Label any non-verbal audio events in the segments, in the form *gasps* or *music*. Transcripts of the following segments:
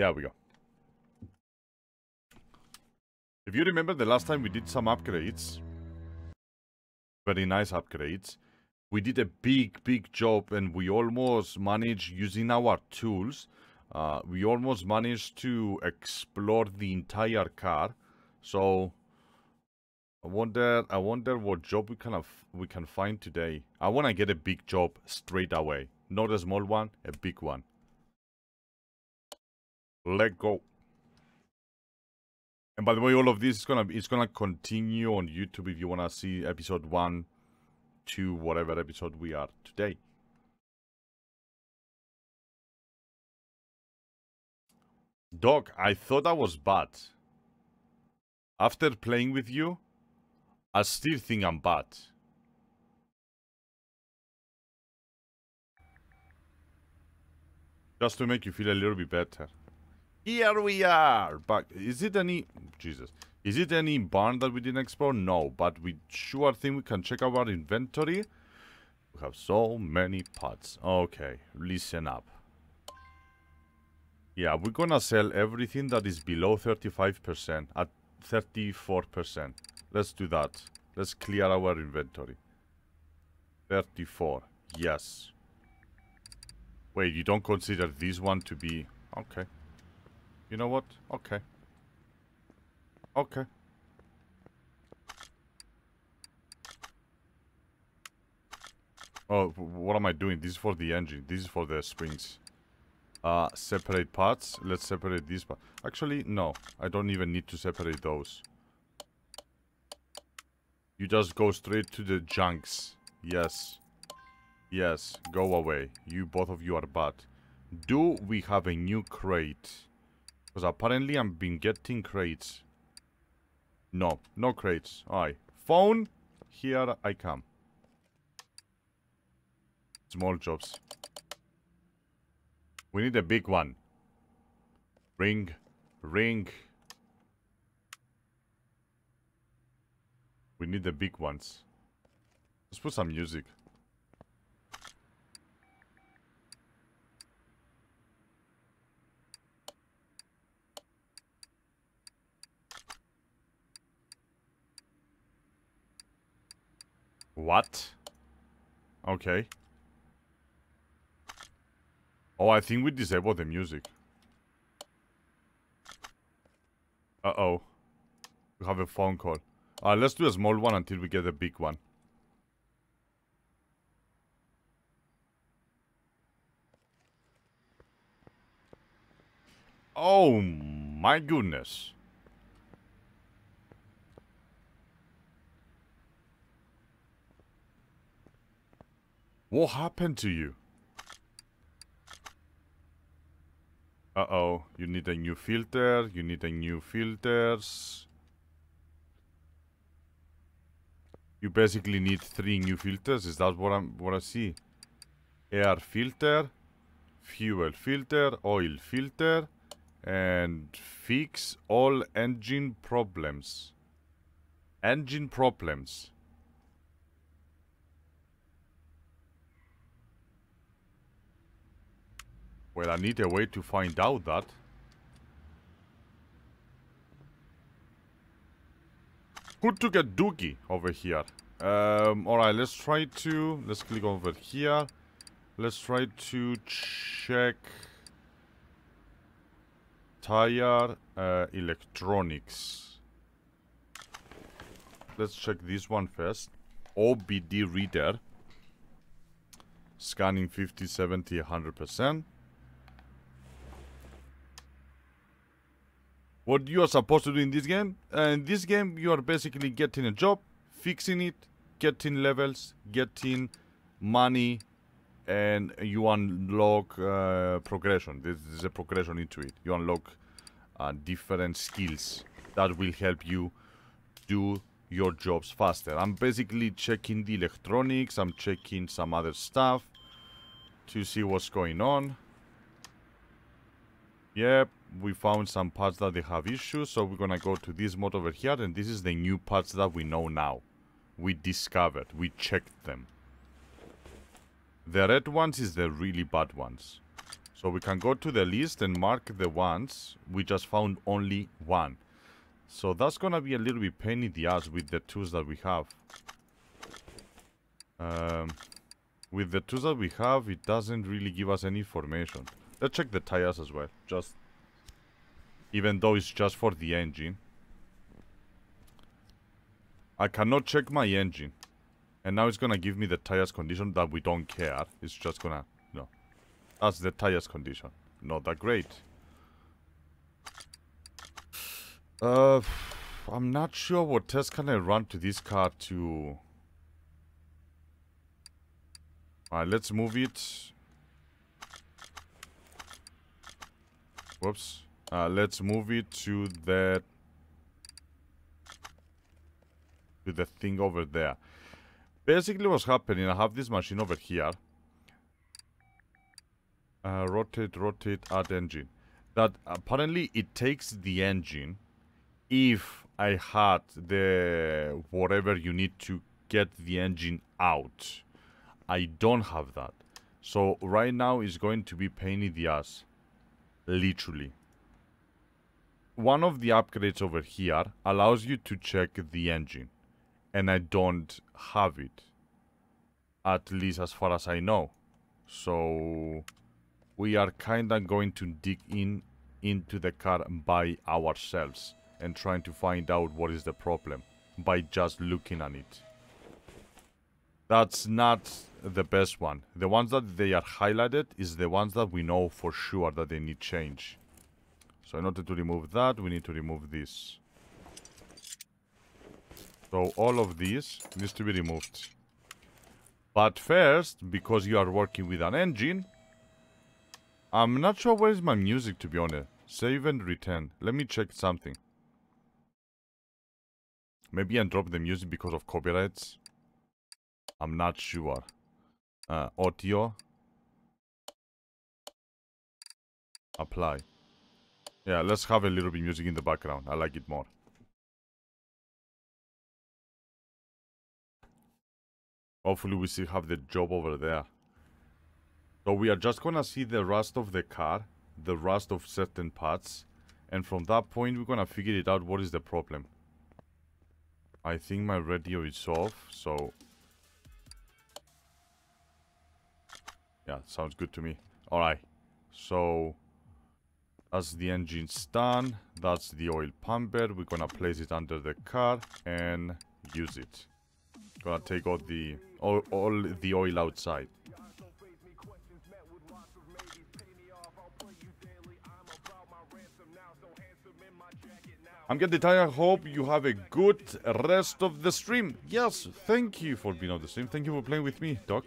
There we go. If you remember the last time we did some upgrades, very nice upgrades, we did a big, big job and we almost managed using our tools, uh, we almost managed to explore the entire car. So I wonder, I wonder what job we can have, we can find today. I want to get a big job straight away, not a small one, a big one. Let go. And by the way, all of this is gonna it's gonna continue on YouTube if you wanna see episode one, two, whatever episode we are today. Dog, I thought I was bad. After playing with you, I still think I'm bad. Just to make you feel a little bit better. Here we are! But is it any... Jesus. Is it any barn that we didn't explore? No, but we sure think we can check out our inventory. We have so many pots. Okay, listen up. Yeah, we're gonna sell everything that is below 35% at 34%. Let's do that. Let's clear our inventory. 34. Yes. Wait, you don't consider this one to be... Okay. You know what? Okay. Okay. Oh, what am I doing? This is for the engine. This is for the springs. Uh, separate parts. Let's separate these parts. Actually, no. I don't even need to separate those. You just go straight to the junks. Yes. Yes, go away. You, both of you are bad. Do we have a new crate? Because apparently I've been getting crates. No, no crates. Alright. Phone, here I come. Small jobs. We need a big one. Ring. Ring. We need the big ones. Let's put some music. What? Okay. Oh, I think we disabled the music. Uh-oh. We have a phone call. Uh, let's do a small one until we get a big one. Oh my goodness. What happened to you? Uh-oh, you need a new filter, you need a new filters. You basically need three new filters, is that what I'm what I see? Air filter, fuel filter, oil filter, and fix all engine problems. Engine problems. Well, I need a way to find out that. Who took a dookie over here? Um, alright, let's try to... Let's click over here. Let's try to check... Tire uh, electronics. Let's check this one first. OBD reader. Scanning 50, 70, 100%. What you are supposed to do in this game. Uh, in this game, you are basically getting a job, fixing it, getting levels, getting money, and you unlock uh, progression. This is a progression into it. You unlock uh, different skills that will help you do your jobs faster. I'm basically checking the electronics, I'm checking some other stuff to see what's going on. Yep, we found some parts that they have issues, so we're gonna go to this mode over here, and this is the new parts that we know now. We discovered, we checked them. The red ones is the really bad ones. So we can go to the list and mark the ones. We just found only one. So that's gonna be a little bit pain in the ass with the tools that we have. Um, with the tools that we have, it doesn't really give us any information. Let's check the tires as well. Just even though it's just for the engine. I cannot check my engine. And now it's gonna give me the tires condition that we don't care. It's just gonna, no. That's the tires condition. Not that great. Uh, I'm not sure what test can I run to this car to... Alright, let's move it. Whoops. Uh, let's move it to that to the thing over there. Basically what's happening, I have this machine over here. Uh, rotate, rotate, add engine. That apparently it takes the engine if I had the whatever you need to get the engine out. I don't have that. So right now it's going to be pain in the ass. Literally one of the upgrades over here allows you to check the engine and I don't have it at least as far as I know. So we are kinda going to dig in into the car by ourselves and trying to find out what is the problem by just looking at it. That's not the best one. The ones that they are highlighted is the ones that we know for sure that they need change so in order to remove that, we need to remove this. So all of this needs to be removed. But first, because you are working with an engine, I'm not sure where is my music to be honest. Save and return. Let me check something. Maybe I drop the music because of copyrights. I'm not sure. Uh, audio. Apply. Yeah, let's have a little bit of music in the background. I like it more. Hopefully we still have the job over there. So we are just gonna see the rust of the car, the rust of certain parts, and from that point we're gonna figure it out what is the problem. I think my radio is off, so... Yeah, sounds good to me. Alright, so... As the engine's done, that's the oil pumper. We're gonna place it under the car and use it. Gonna take all the all, all the oil outside. I'm getting tired. I hope you have a good rest of the stream. Yes, thank you for being on the stream. Thank you for playing with me, Doc.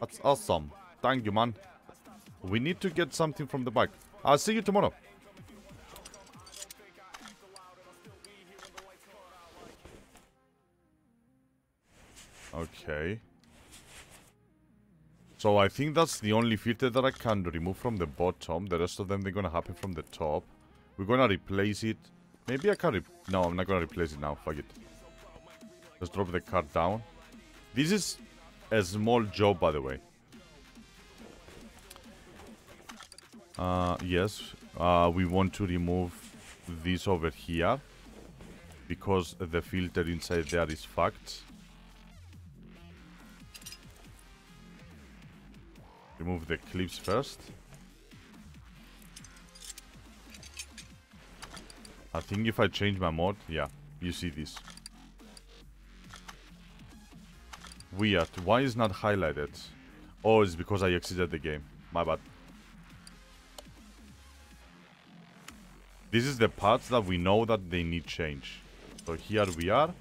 That's awesome. Thank you, man. We need to get something from the back. I'll see you tomorrow. Okay. So I think that's the only filter that I can remove from the bottom. The rest of them, they're going to happen from the top. We're going to replace it. Maybe I can... no, I'm not going to replace it now. Fuck it. Let's drop the card down. This is a small job, by the way. Uh, yes, uh, we want to remove this over here because the filter inside there is fucked. Remove the clips first. I think if I change my mod, yeah, you see this. Weird, why is not highlighted? Oh, it's because I exited the game. My bad. This is the parts that we know that they need change. So here we are.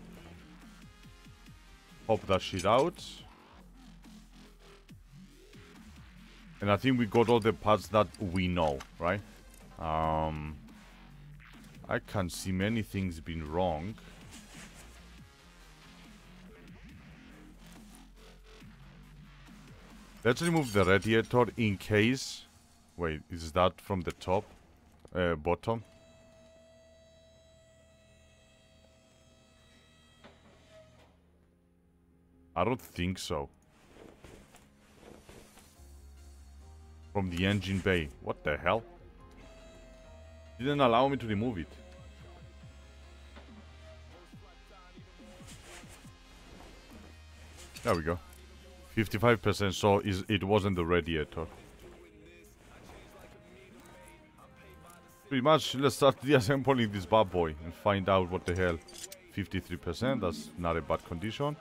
Pop that shit out. And I think we got all the parts that we know, right? Um, I can't see many things being wrong. Let's remove the radiator in case... Wait, is that from the top? Uh, bottom? I don't think so. From the engine bay. What the hell? Didn't allow me to remove it. There we go. 55% so is it wasn't the radiator. Pretty much, let's start deassembling *laughs* this bad boy and find out what the hell. 53%, that's not a bad condition.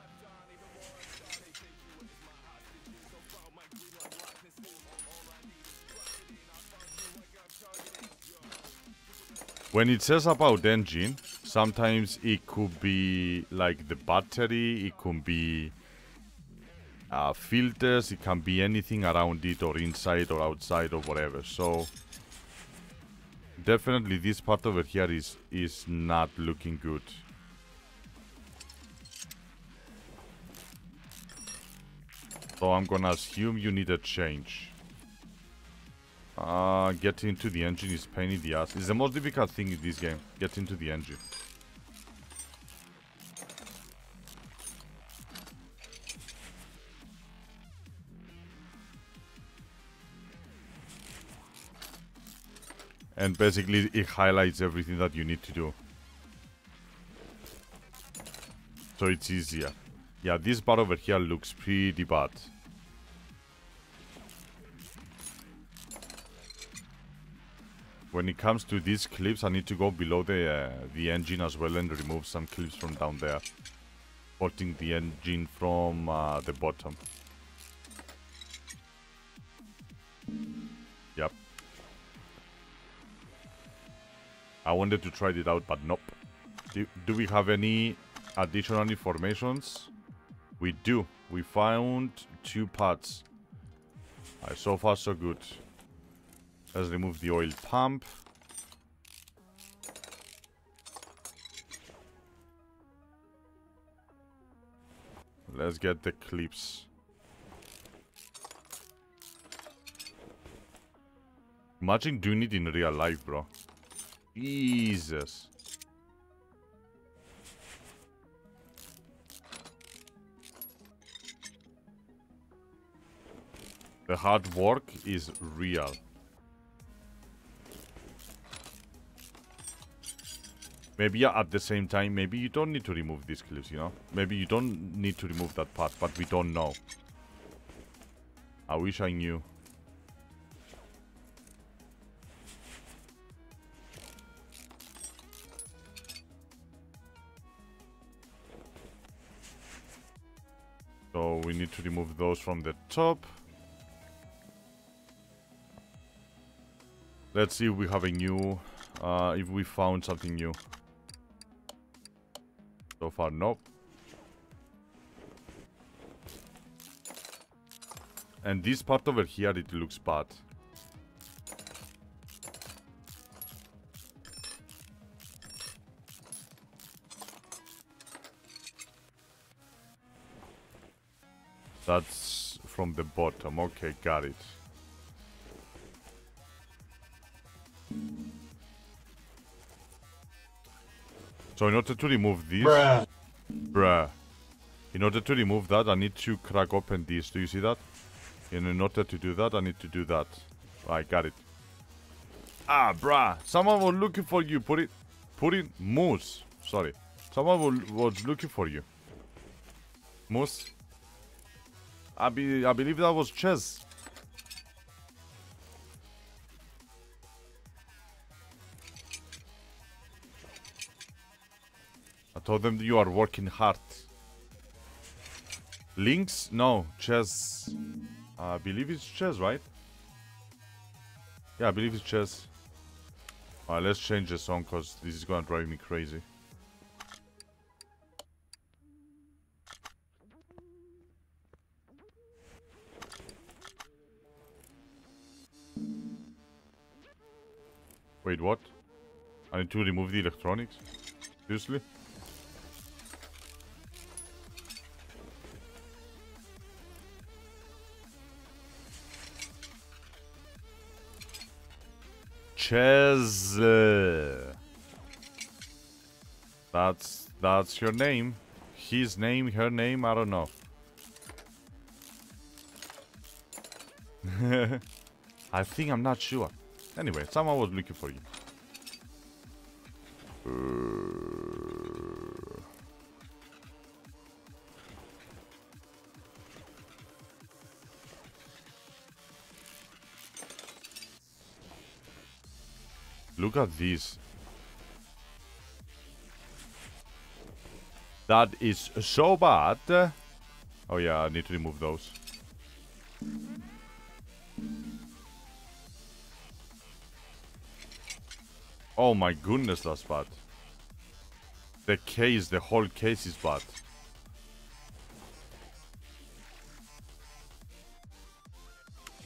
When it says about engine, sometimes it could be like the battery, it could be uh, filters, it can be anything around it or inside or outside or whatever. So definitely this part over here is is not looking good. So I'm gonna assume you need a change. Uh, getting into the engine is pain in the ass. It's the most difficult thing in this game. Get into the engine. And basically it highlights everything that you need to do. So it's easier. Yeah, this part over here looks pretty bad. When it comes to these clips, I need to go below the uh, the engine as well and remove some clips from down there. Holding the engine from uh, the bottom. Yep. I wanted to try it out, but nope. Do, do we have any additional informations? We do. We found two parts. Right, so far so good. Let's remove the oil pump. Let's get the clips. Imagine doing it in real life, bro. Jesus. The hard work is real. Maybe at the same time, maybe you don't need to remove these clips, you know? Maybe you don't need to remove that part, but we don't know. I wish I knew. So we need to remove those from the top. Let's see if we have a new, uh, if we found something new. So far, nope. And this part over here, it looks bad. That's from the bottom. Okay, got it. So in order to remove this... Bruh. Bruh. In order to remove that, I need to crack open this. Do you see that? And in order to do that, I need to do that. I got it. Ah, bruh. Someone was looking for you. Put it... Put it... Moose. Sorry. Someone was, was looking for you. Moose. I, be, I believe that was Chess. Told them you are working hard. Links? No, chess. I believe it's chess, right? Yeah, I believe it's chess. Alright, let's change the song because this is gonna drive me crazy. Wait, what? I need to remove the electronics? Seriously? Ches. That's that's your name. His name, her name, I don't know. *laughs* I think I'm not sure. Anyway, someone was looking for you. Uh, Look at this. That is so bad. Oh yeah, I need to remove those. Oh my goodness, that's bad. The case, the whole case is bad.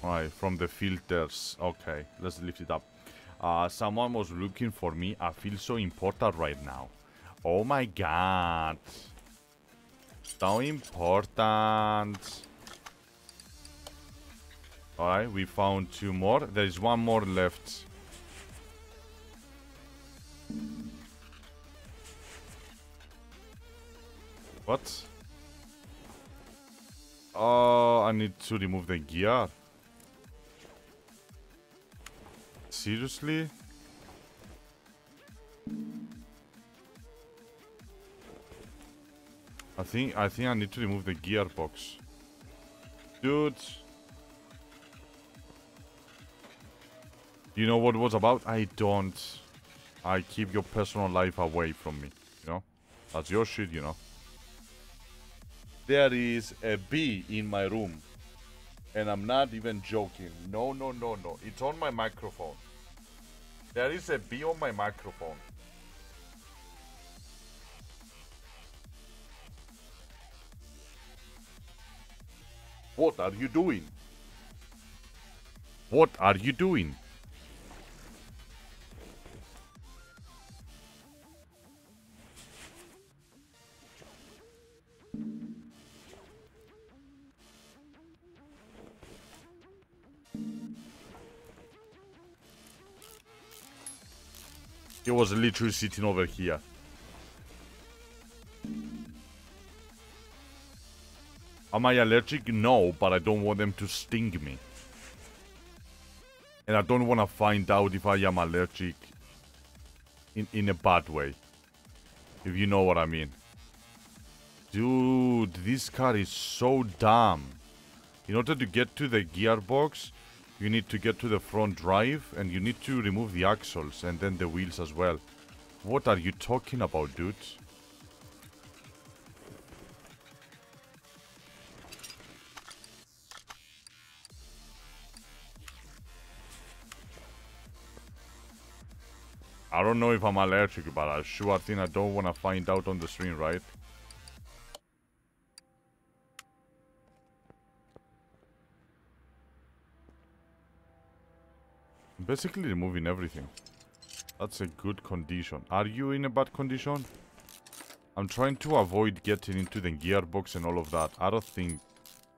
Alright, from the filters. Okay, let's lift it up. Uh, someone was looking for me. I feel so important right now. Oh my god. So important. Alright, we found two more. There is one more left. What? Oh, I need to remove the gear. Seriously? I think I think I need to remove the gearbox. Dude. You know what it was about? I don't. I keep your personal life away from me, you know? That's your shit, you know? There is a bee in my room. And I'm not even joking. No, no, no, no. It's on my microphone. There is a bee on my microphone. What are you doing? What are you doing? He was literally sitting over here. Am I allergic? No, but I don't want them to sting me. And I don't want to find out if I am allergic in, in a bad way. If you know what I mean. Dude, this car is so dumb. In order to get to the gearbox, you need to get to the front drive and you need to remove the axles and then the wheels as well. What are you talking about, dude? I don't know if I'm allergic, but I sure think I don't want to find out on the stream, right? Basically removing everything. That's a good condition. Are you in a bad condition? I'm trying to avoid getting into the gearbox and all of that. I don't think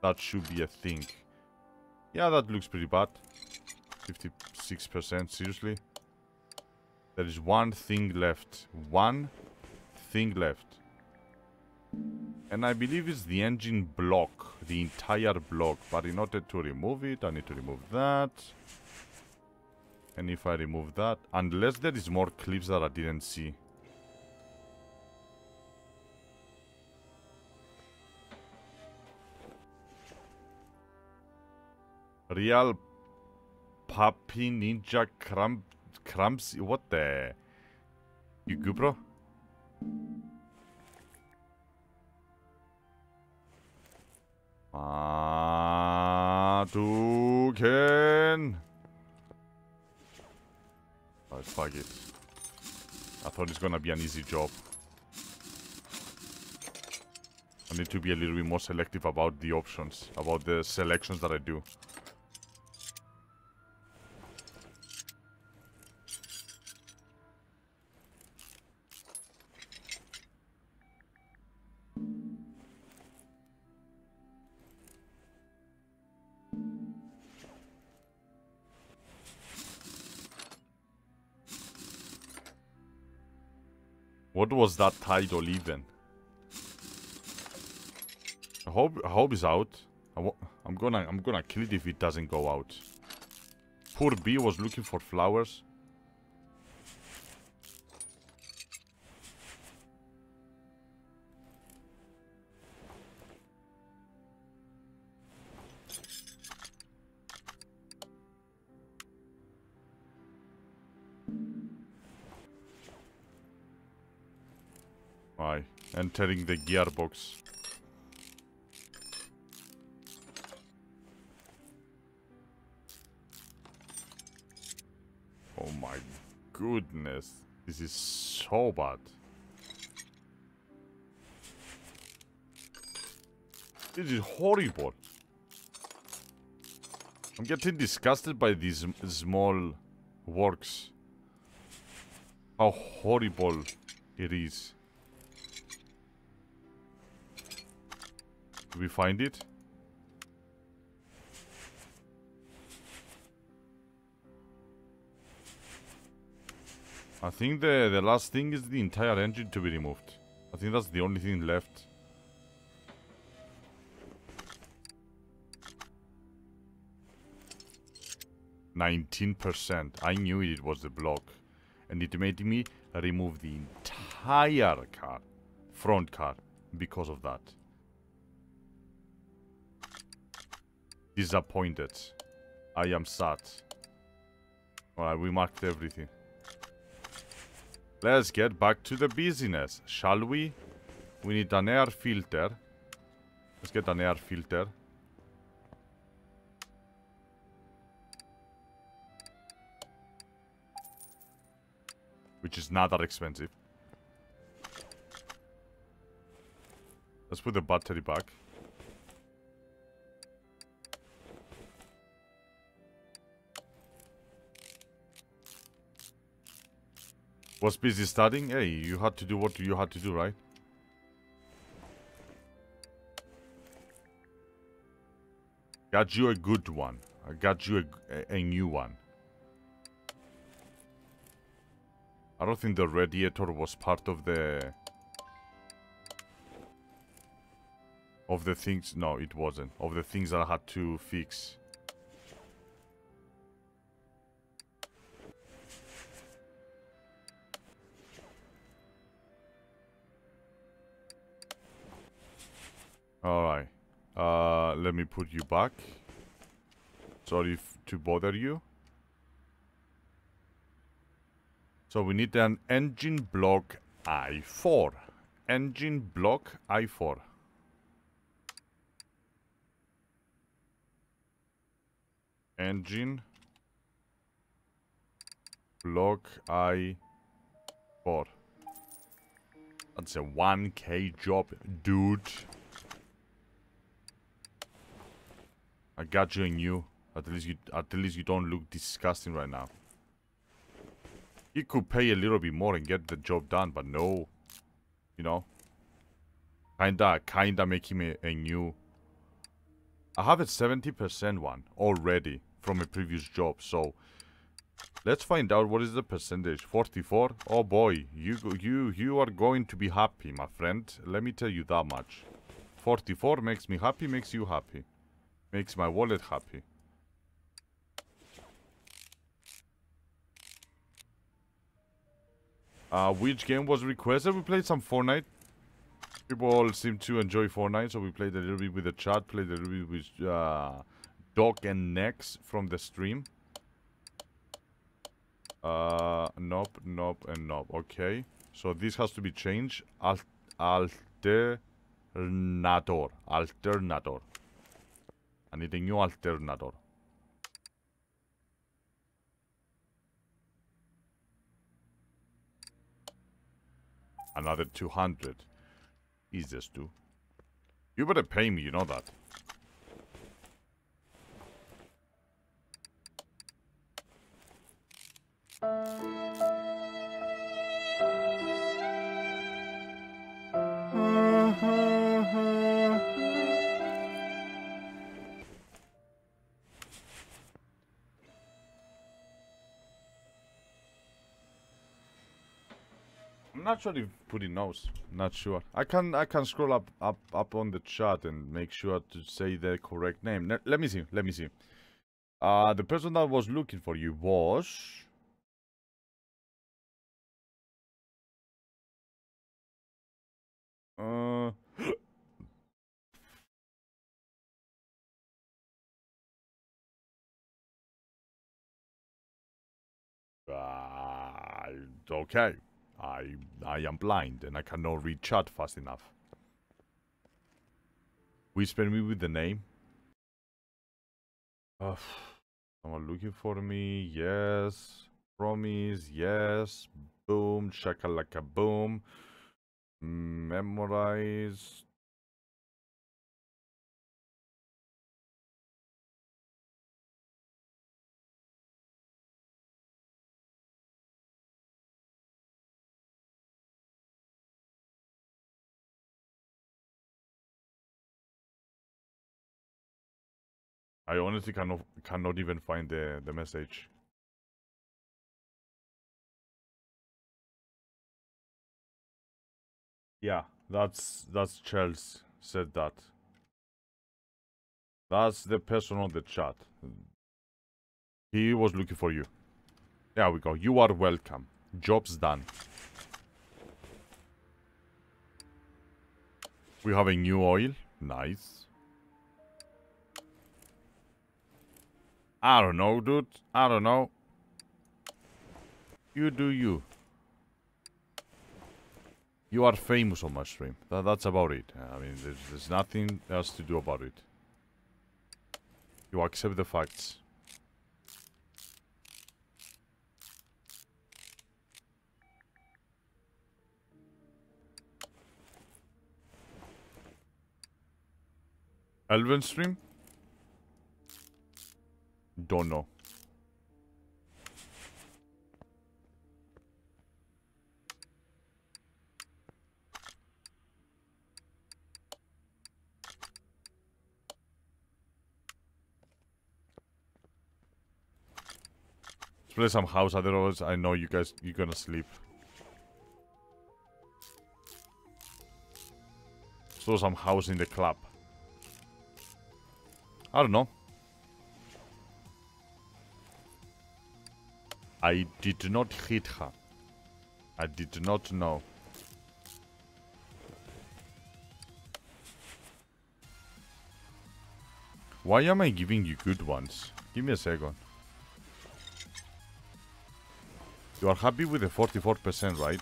that should be a thing. Yeah, that looks pretty bad. 56%, seriously. There is one thing left. One thing left. And I believe it's the engine block. The entire block. But in order to remove it, I need to remove that. And if I remove that, unless there is more clips that I didn't see. Real Puppy Ninja Cramp Cramps what the You good bro? Ah, du Ken. Oh, fuck it. I thought it's gonna be an easy job. I need to be a little bit more selective about the options, about the selections that I do. What was that title even? I hope I hope it's out. I am gonna I'm gonna kill it if it doesn't go out. poor bee was looking for flowers. Why? Entering the gearbox. Oh my goodness. This is so bad. This is horrible. I'm getting disgusted by these small works. How horrible it is. We find it? I think the, the last thing is the entire engine to be removed. I think that's the only thing left. Nineteen percent. I knew it was the block. And it made me remove the entire car. Front car. Because of that. Disappointed. I am sad. Alright, we marked everything. Let's get back to the business, shall we? We need an air filter. Let's get an air filter. Which is not that expensive. Let's put the battery back. Was busy studying? Hey, you had to do what you had to do, right? Got you a good one. I got you a, a, new one. I don't think the radiator was part of the... Of the things... No, it wasn't. Of the things that I had to fix. Alright. Uh, let me put you back. Sorry to bother you. So we need an engine block I4. Engine block I4. Engine block I4. That's a 1k job, dude. I got you and you. At least you at least you don't look disgusting right now. You could pay a little bit more and get the job done, but no. You know? Kinda kinda make him a, a new I have a 70% one already from a previous job, so let's find out what is the percentage. 44? Oh boy, you you you are going to be happy, my friend. Let me tell you that much. 44 makes me happy, makes you happy. Makes my wallet happy. Uh, which game was requested? We played some Fortnite. People seem to enjoy Fortnite, so we played a little bit with the chat, played a little bit with uh, Doc and Nex from the stream. Uh, nope, nope, and nope. Okay, so this has to be changed. Al alternator. Alternator. I need a new alternator. Another 200. Easiest to. You better pay me, you know that. Actually putting notes. Not sure. I can I can scroll up up up on the chat and make sure to say the correct name. let me see. Let me see. Uh, the person that was looking for you was... Uh... *gasps* Uh, okay. I I am blind and I cannot read chat fast enough. Whisper me with the name. Uh, someone looking for me. Yes. Promise. Yes. Boom. Shakalaka boom. Memorize. I honestly cannot cannot even find the the message. Yeah, that's that's Chels said that. That's the person on the chat. He was looking for you. There we go. You are welcome. Job's done. We have a new oil. Nice. I don't know, dude. I don't know. You do you. You are famous on my stream. That, that's about it. I mean, there's, there's nothing else to do about it. You accept the facts. Elven stream? Don't know. Let's play some house, otherwise I know you guys, you're gonna sleep. So some house in the club. I don't know. I did not hit her. I did not know. Why am I giving you good ones? Give me a second. You are happy with the 44%, right?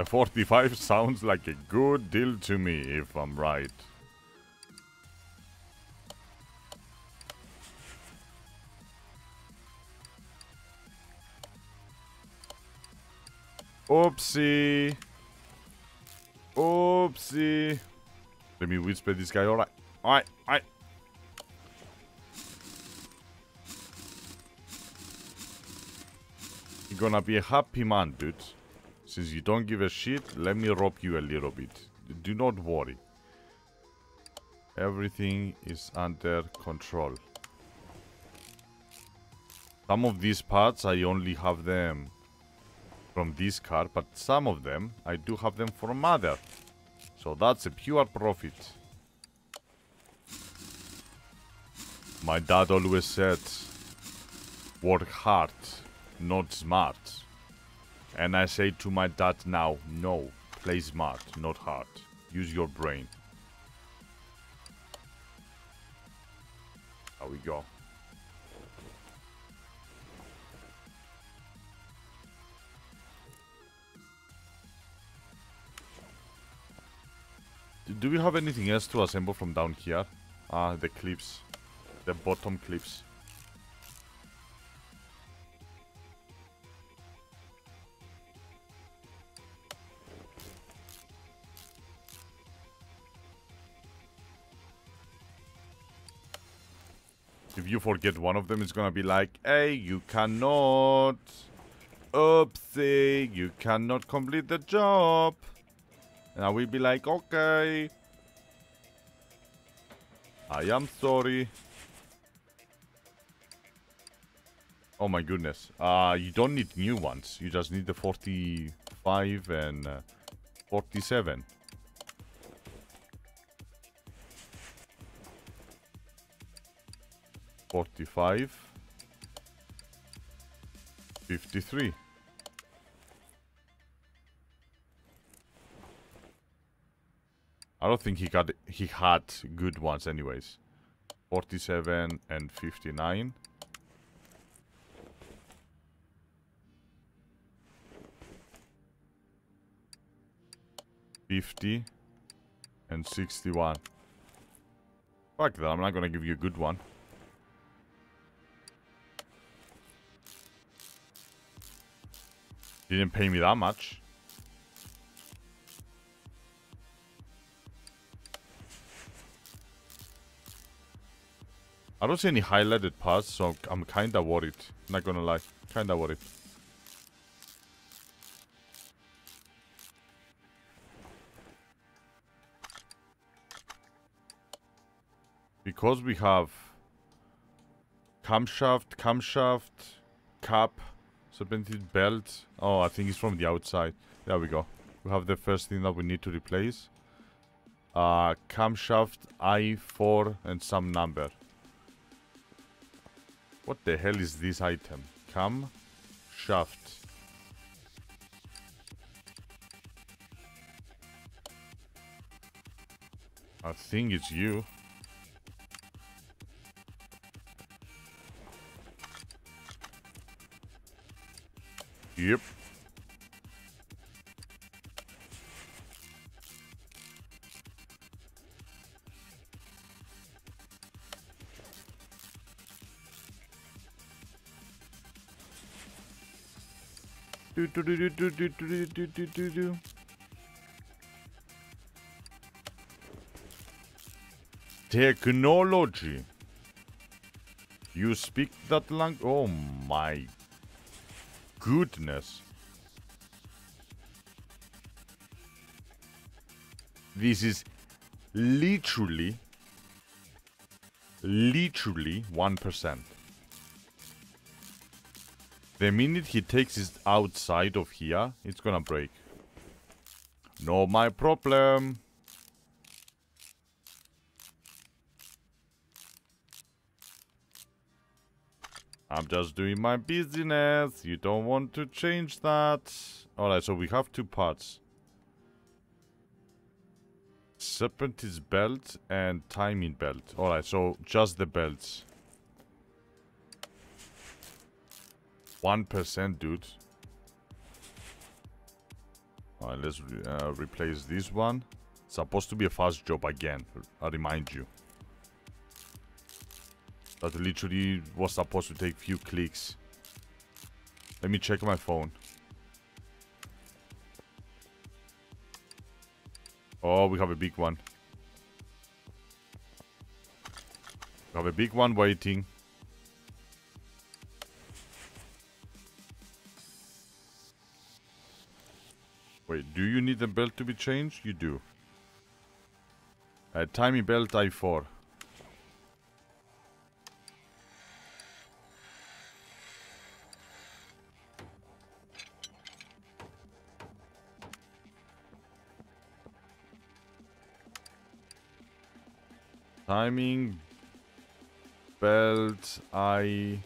A 45 sounds like a good deal to me, if I'm right. Oopsie. Oopsie. Let me whisper this guy. Alright. Alright. Alright. You're gonna be a happy man, dude. Since you don't give a shit, let me rob you a little bit. Do not worry. Everything is under control. Some of these parts, I only have them from this car, but some of them, I do have them from other. So that's a pure profit. My dad always said, work hard, not smart. And I say to my dad now, no, play smart, not hard. Use your brain. There we go. Do we have anything else to assemble from down here? Ah, the clips. The bottom clips. You forget one of them, it's gonna be like, hey, you cannot. Oopsie, you cannot complete the job. And I will be like, okay. I am sorry. Oh my goodness. Uh, you don't need new ones. You just need the 45 and uh, 47. Forty-five, fifty-three. I don't think he got he had good ones anyways. 47 and 59. Fifty and sixty-one. Fuck that! I'm not gonna give you a good one. Didn't pay me that much. I don't see any highlighted parts, so I'm kinda worried. Not gonna lie, kinda worried. Because we have camshaft, camshaft, cap, serpentine belt. Oh, I think it's from the outside. There we go. We have the first thing that we need to replace. Uh, camshaft I4 and some number. What the hell is this item? Cam shaft. I think it's you. Yep. Do do do do do do do do do do. Technology. You speak that language? Oh my goodness. This is literally, literally 1%. The minute he takes it outside of here, it's gonna break. No my problem. I'm just doing my business. You don't want to change that. Alright, so we have two parts. Serpentine belt and timing belt. Alright, so just the belts. 1%, dude. Alright, let's re uh, replace this one. It's supposed to be a fast job again, I remind you. That literally was supposed to take few clicks. Let me check my phone. Oh, we have a big one. We have a big one waiting. Wait, do you need the belt to be changed? You do. A timing belt I4. Timing belt I4.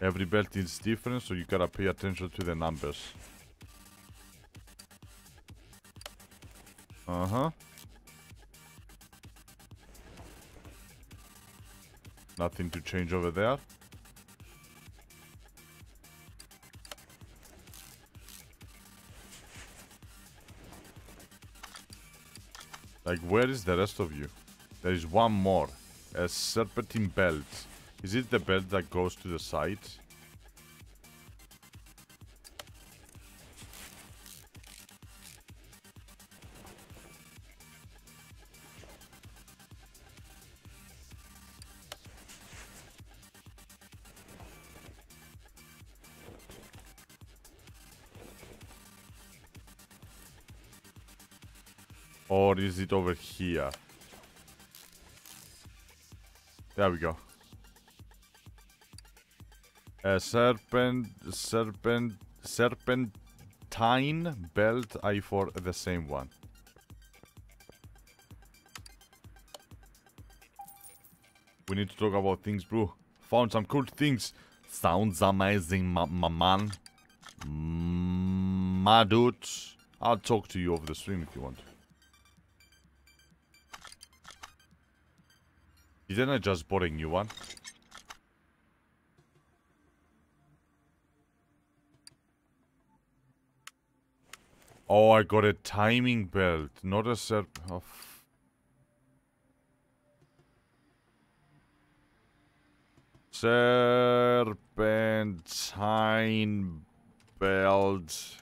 Every belt is different, so you gotta pay attention to the numbers. Uh-huh. Nothing to change over there. Like, where is the rest of you? There is one more. A serpentine belt. Is it the belt that goes to the side? Is it over here? There we go. A serpent, serpent, serpentine belt. I4 the same one. We need to talk about things, bro. Found some cool things. Sounds amazing, my, man. My dude. I'll talk to you over the stream if you want. Didn't I just bought a new one? Oh, I got a timing belt, not a set of... Serpentine belt.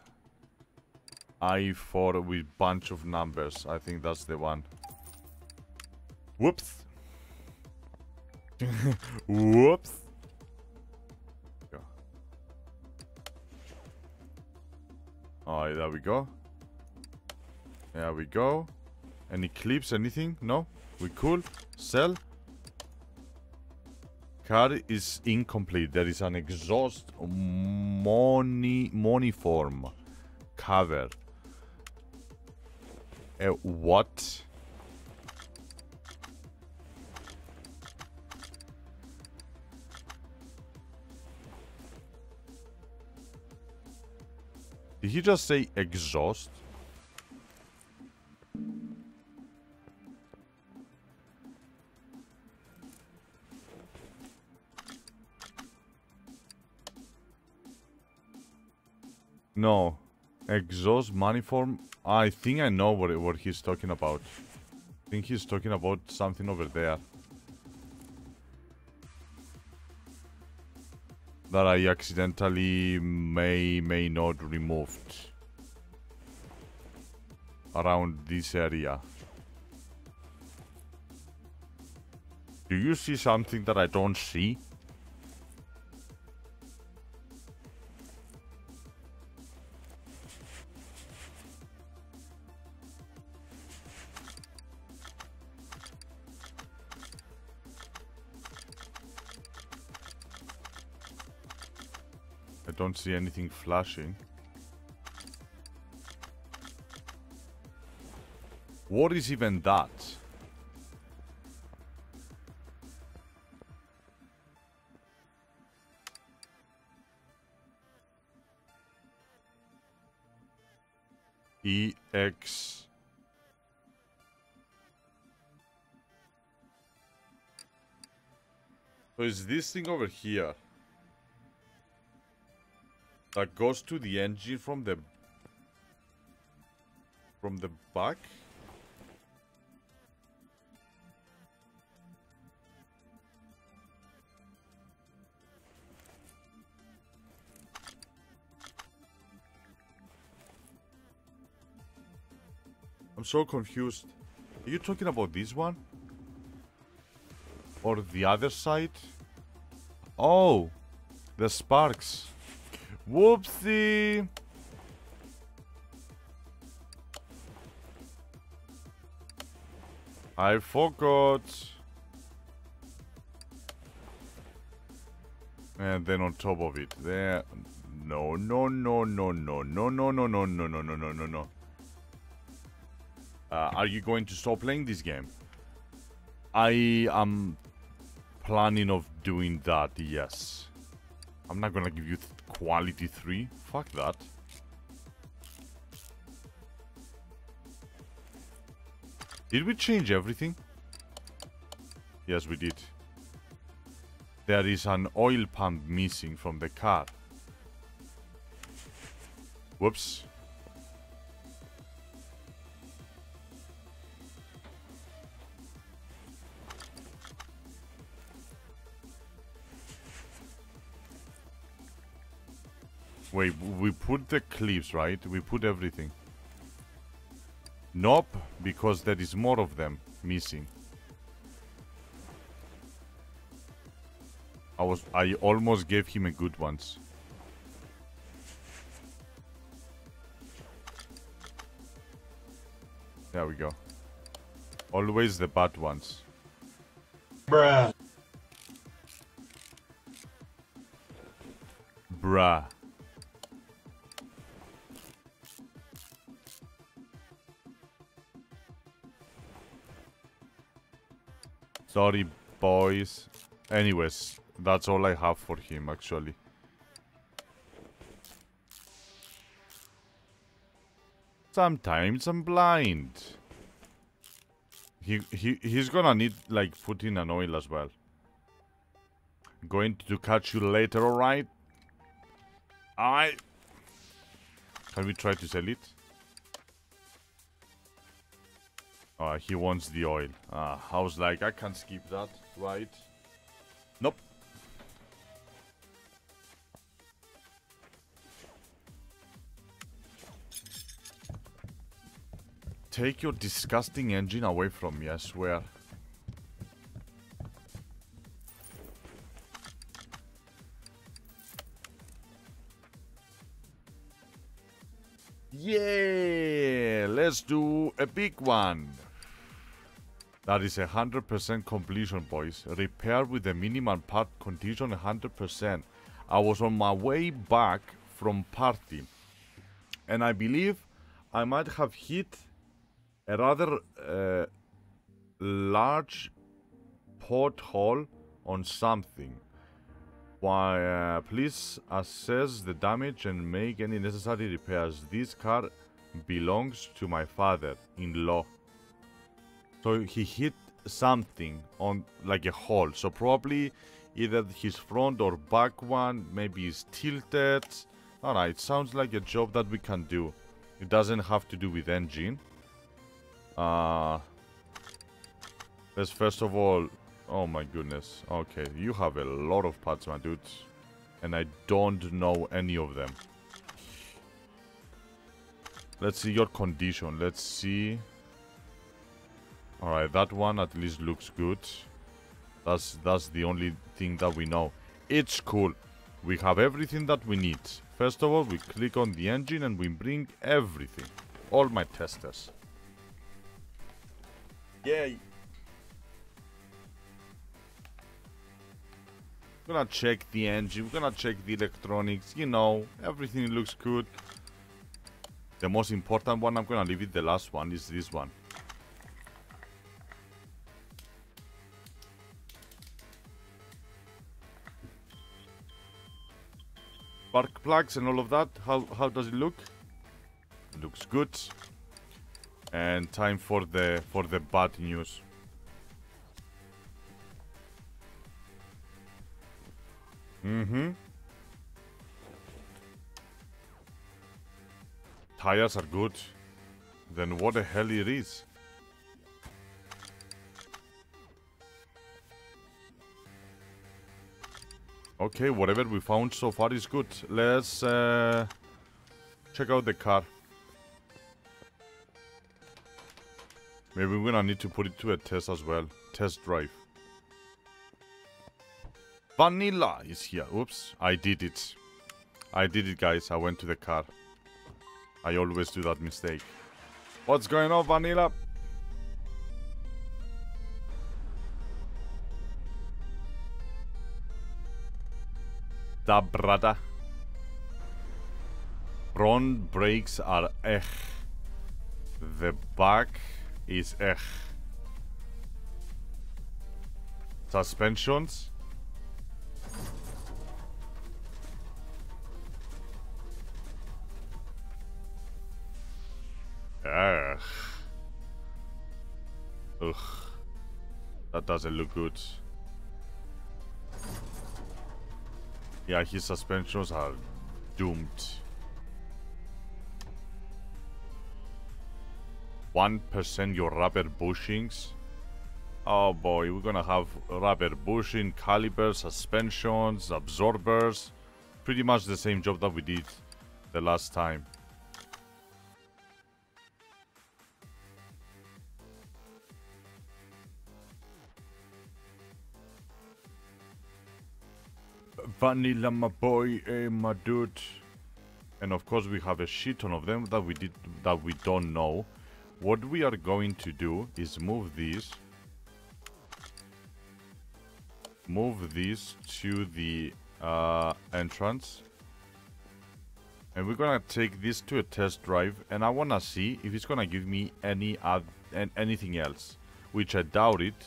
I4 with bunch of numbers. I think that's the one. Whoops. Whoops. Go. Oh, there we go. There we go. Any clips, anything? No? We cool? Sell? Car is incomplete. There is an exhaust moni moniform cover. A what? Did he just say exhaust? No. Exhaust manifold. I think I know what, what he's talking about. I think he's talking about something over there. That I accidentally may, may not removed. Around this area. Do you see something that I don't see? Don't see anything flashing. What is even that? EX So is this thing over here? That goes to the engine from the... From the back? I'm so confused. Are you talking about this one? Or the other side? Oh! The sparks. Whoopsie! I forgot. And then on top of it, there. No, no, no, no, no, no, no, no, no, no, no, no, no, no, no. Uh, are you going to stop playing this game? I am planning of doing that, yes. I'm not gonna give you quality 3. Fuck that. Did we change everything? Yes, we did. There is an oil pump missing from the car. Whoops. Wait, we put the clips, right? We put everything. Nope, because there is more of them missing. I was I almost gave him a good ones. There we go. Always the bad ones. Bruh. Bruh. Sorry, boys. Anyways, that's all I have for him, actually. Sometimes I'm blind. He, he he's gonna need like putting an oil as well. Going to catch you later, alright? I Can we try to sell it? Oh, he wants the oil. Ah, I was like, I can't skip that, right? Nope. Take your disgusting engine away from me, I swear. Let's do a big one. That is a 100% completion, boys. Repair with the minimum part condition 100%. I was on my way back from party. And I believe I might have hit a rather uh, large pothole on something. Why, uh, please assess the damage and make any necessary repairs. This car belongs to my father-in-law. So he hit something on like a hole. So probably either his front or back one maybe is tilted. Alright, sounds like a job that we can do. It doesn't have to do with engine. Uh, let's first of all... Oh my goodness. Okay, you have a lot of parts, my dude. And I don't know any of them. Let's see your condition. Let's see... Alright, that one at least looks good. That's that's the only thing that we know. It's cool. We have everything that we need. First of all, we click on the engine and we bring everything. All my testers. Yay! We're gonna check the engine, we're gonna check the electronics, you know, everything looks good. The most important one, I'm gonna leave it the last one, is this one. Spark plugs and all of that, how, how does it look? looks good. And time for the for the bad news. Mm-hmm. Tires are good. Then what the hell it is? Okay, whatever we found so far is good. Let's uh, check out the car. Maybe we're gonna need to put it to a test as well. Test drive. Vanilla is here. Oops, I did it. I did it, guys. I went to the car. I always do that mistake. What's going on, Vanilla? Da brother. Front brakes are echt. The back is echt. Suspensions. Ugh. Ugh. That doesn't look good. Yeah, his suspensions are doomed. 1% your rubber bushings. Oh boy, we're gonna have rubber bushing, calipers, suspensions, absorbers. Pretty much the same job that we did the last time. Vanilla, my boy, hey, my dude. And of course we have a shit ton of them that we did that we don't know. What we are going to do is move these. Move these to the uh, entrance. And we're gonna take this to a test drive and I wanna see if it's gonna give me any uh, anything else. Which I doubt it,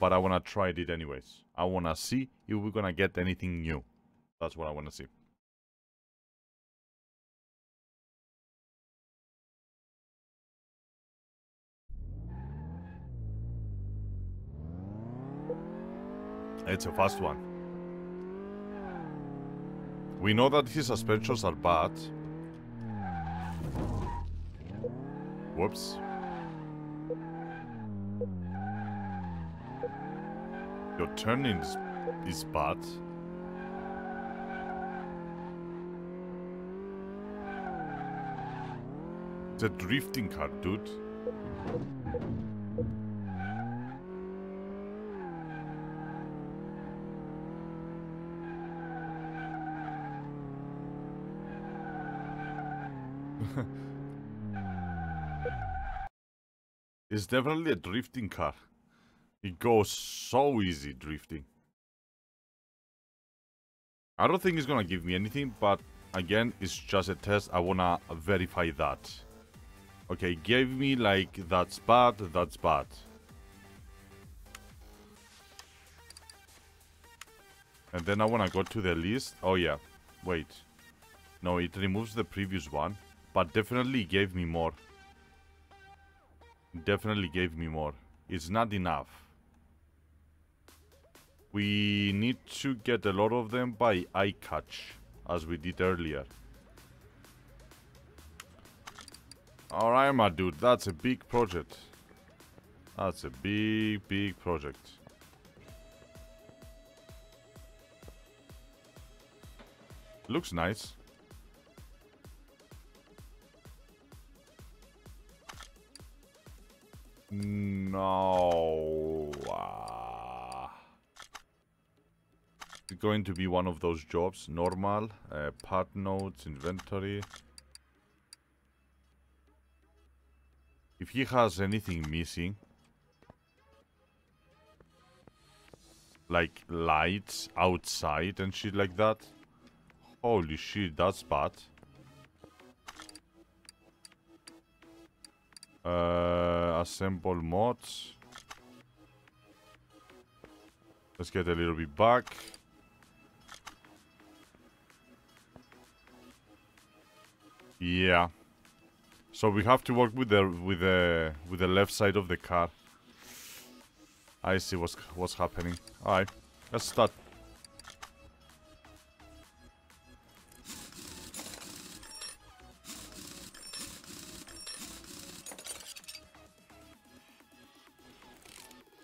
but I wanna try it anyways. I wanna see if we're gonna get anything new. That's what I wanna see. It's a fast one. We know that his suspensions are bad. Whoops. Your turning is, is bad. It's a drifting car, dude. *laughs* it's definitely a drifting car. It goes so easy drifting. I don't think it's gonna give me anything, but again, it's just a test. I wanna verify that. Okay, gave me like, that's bad, that's bad. And then I wanna go to the list. Oh yeah, wait. No, it removes the previous one. But definitely gave me more. Definitely gave me more. It's not enough. We need to get a lot of them by eye catch, as we did earlier. Alright, my dude, that's a big project. That's a big, big project. Looks nice. No. Going to be one of those jobs. Normal. Uh, part notes, inventory. If he has anything missing. Like lights outside and shit like that. Holy shit, that's bad. Uh, assemble mods. Let's get a little bit back. Yeah. So we have to work with the with the with the left side of the car. I see what's what's happening. Alright, let's start.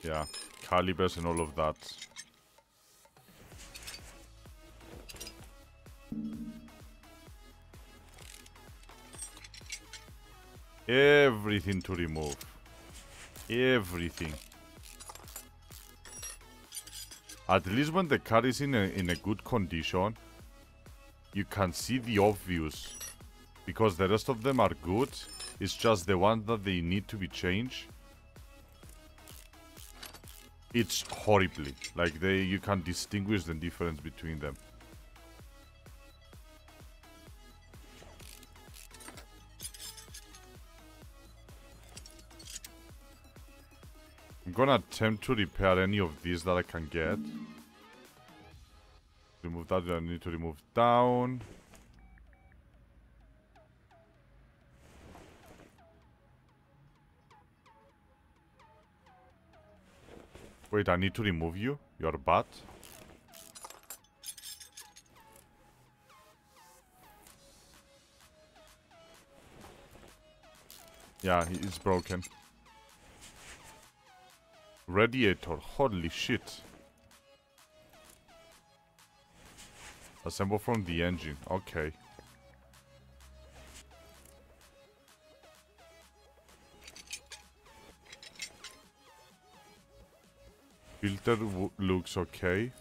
Yeah, calibers and all of that. Everything to remove. Everything. At least when the car is in a, in a good condition, you can see the obvious. Because the rest of them are good. It's just the ones that they need to be changed it's horribly. Like they, you can distinguish the difference between them. Gonna attempt to repair any of these that I can get. Remove that, I need to remove down. Wait, I need to remove you? Your butt? Yeah, it's broken. Radiator, holy shit. Assemble from the engine, okay. Filter looks okay.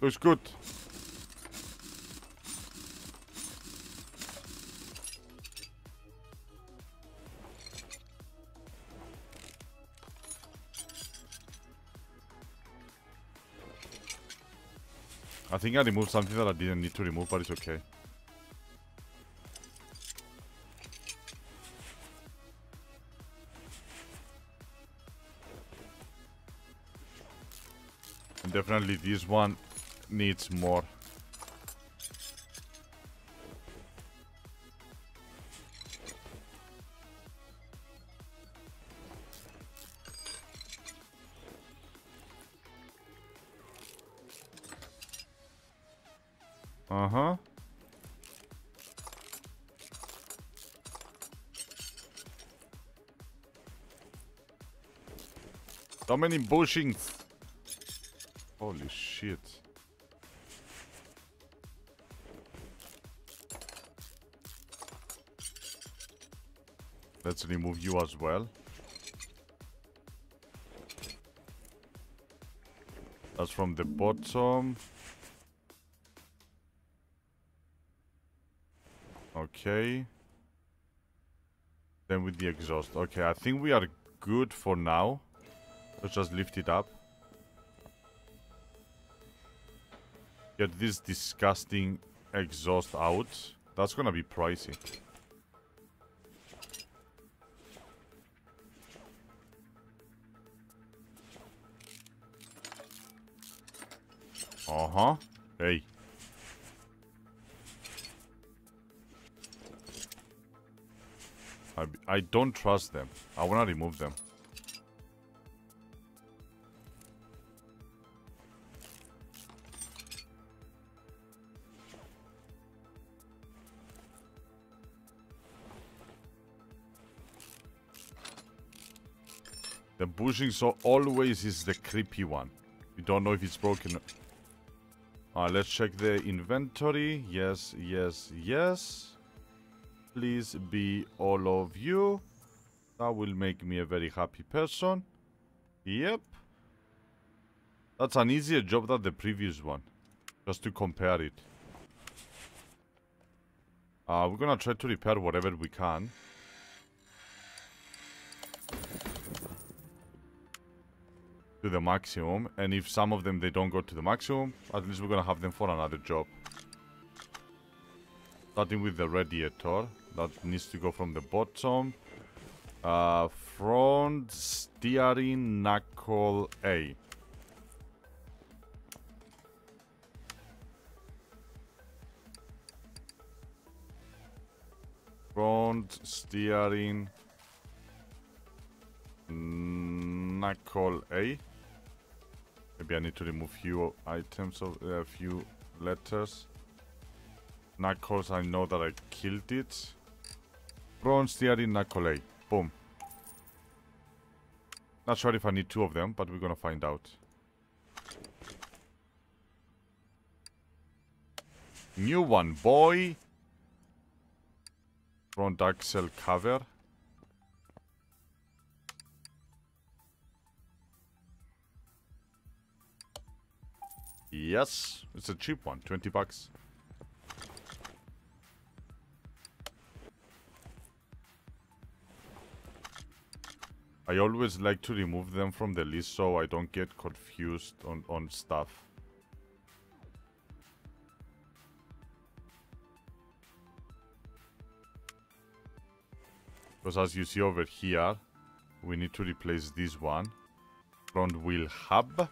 Looks good. I think I removed something that I didn't need to remove, but it's okay. And definitely this one needs more. So many bushings. Holy shit. Let's remove you as well. That's from the bottom. Okay. Then with the exhaust. Okay, I think we are good for now. Let's just lift it up. Get this disgusting exhaust out. That's gonna be pricey. Uh-huh. Hey. I, I don't trust them. I wanna remove them. The bushing so always is the creepy one. We don't know if it's broken. Uh, let's check the inventory. Yes, yes, yes. Please be all of you. That will make me a very happy person. Yep. That's an easier job than the previous one. Just to compare it. Uh, we're gonna try to repair whatever we can. To the maximum and if some of them they don't go to the maximum at least we're gonna have them for another job. Starting with the radiator that needs to go from the bottom. Uh, front steering knuckle A. Front steering knuckle A Maybe I need to remove few items of a uh, few letters. Knuckles, I know that I killed it. Bronze steering Knuckle Boom. Not sure if I need two of them, but we're gonna find out. New one, boy. Front axle cover. Yes, it's a cheap one, 20 bucks. I always like to remove them from the list so I don't get confused on, on stuff. Because as you see over here, we need to replace this one. Front wheel hub.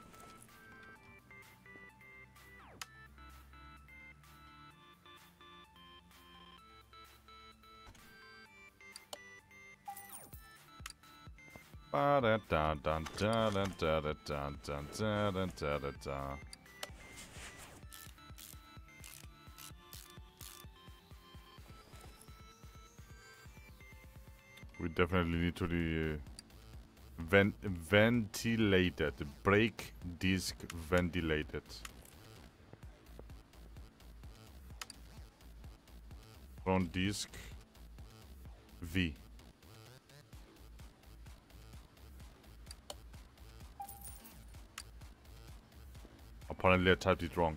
Ba da da da da da da da da da da da da da. We definitely need to be vent ventilated, brake disc ventilated. Front disc V. Apparently I typed it wrong.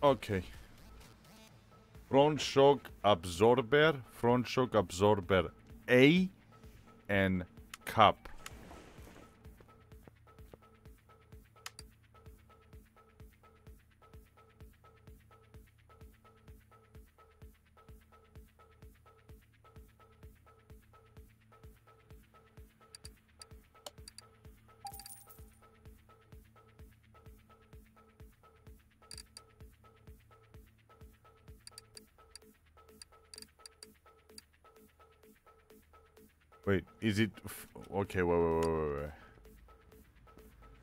Okay. Front shock absorber, front shock absorber A and cap. Wait, is it okay? Wait, wait, wait, wait.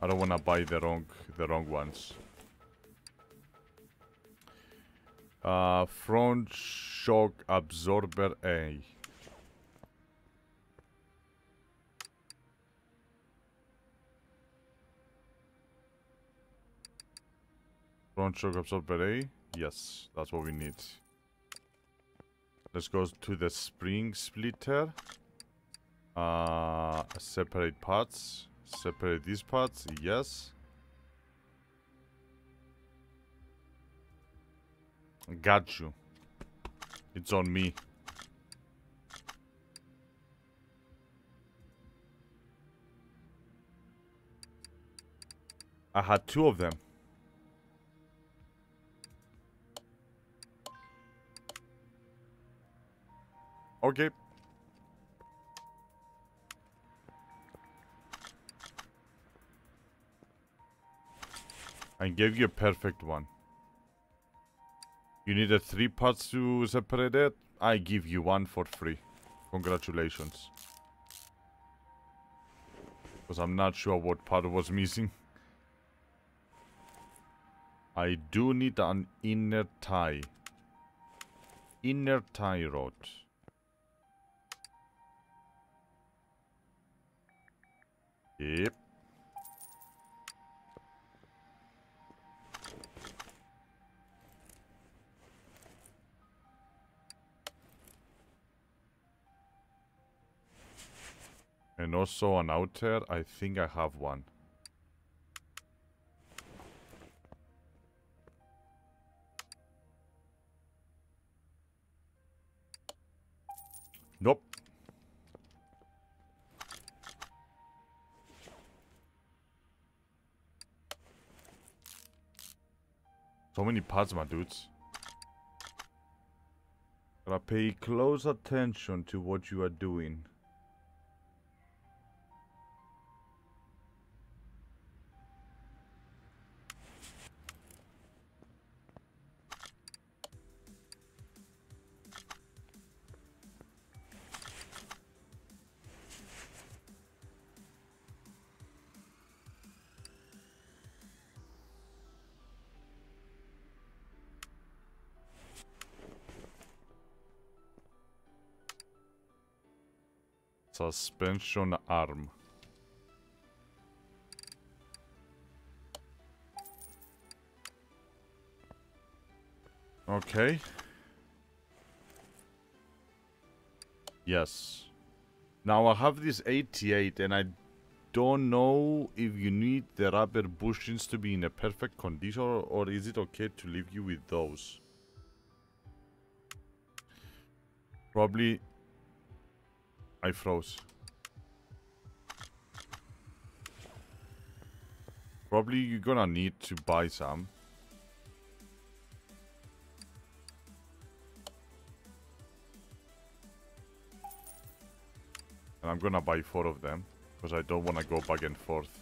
I don't wanna buy the wrong, the wrong ones. Uh, front shock absorber A. Front shock absorber A. Yes, that's what we need. Let's go to the spring splitter. Uh, separate parts. Separate these parts. Yes. Got you. It's on me. I had two of them. Okay. I gave you a perfect one. You needed three parts to separate it? I give you one for free. Congratulations. Because I'm not sure what part was missing. I do need an inner tie. Inner tie rod. Yep. And also an outer, I think I have one. Nope. So many parts, my dudes. Gotta pay close attention to what you are doing. Suspension arm. Okay. Yes. Now I have this 88 and I don't know if you need the rubber bushings to be in a perfect condition or, is it okay to leave you with those? Probably I froze. Probably you're gonna need to buy some. And I'm gonna buy four of them. Because I don't wanna go back and forth.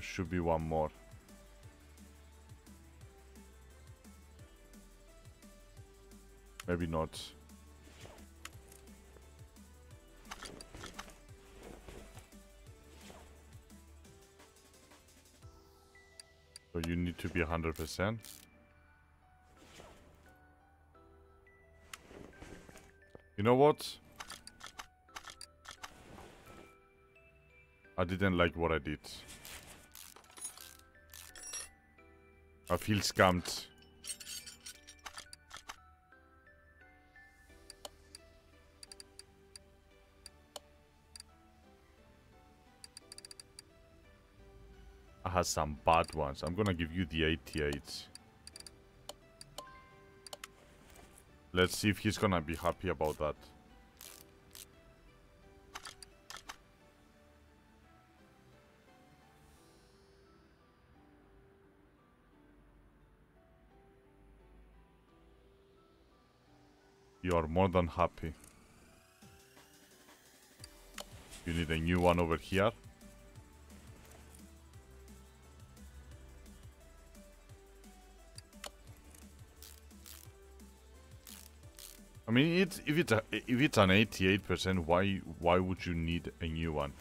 There should be one more. Maybe not. So you need to be 100%. You know what? I didn't like what I did. I feel scammed. I have some bad ones. I'm gonna give you the 88. Let's see if he's gonna be happy about that. You are more than happy. You need a new one over here. I mean, it's if it's a, if it's an 88%, why why would you need a new one?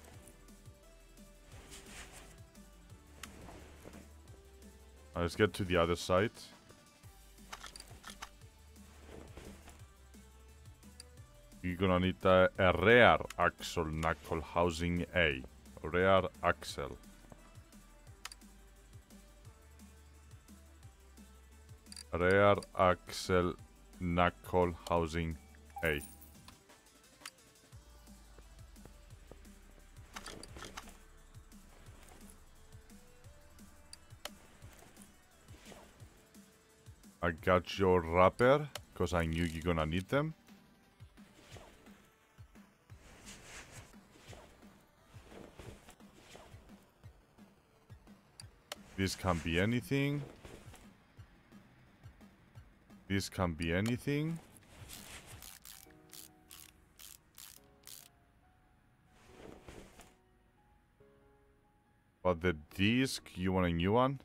Let's get to the other side. Gonna need a, rear axle knuckle housing A. Rear axle. Rear axle knuckle housing A. I got your wrapper, because I knew you're gonna need them. This can be anything. This can be anything. But the disc, you want a new one?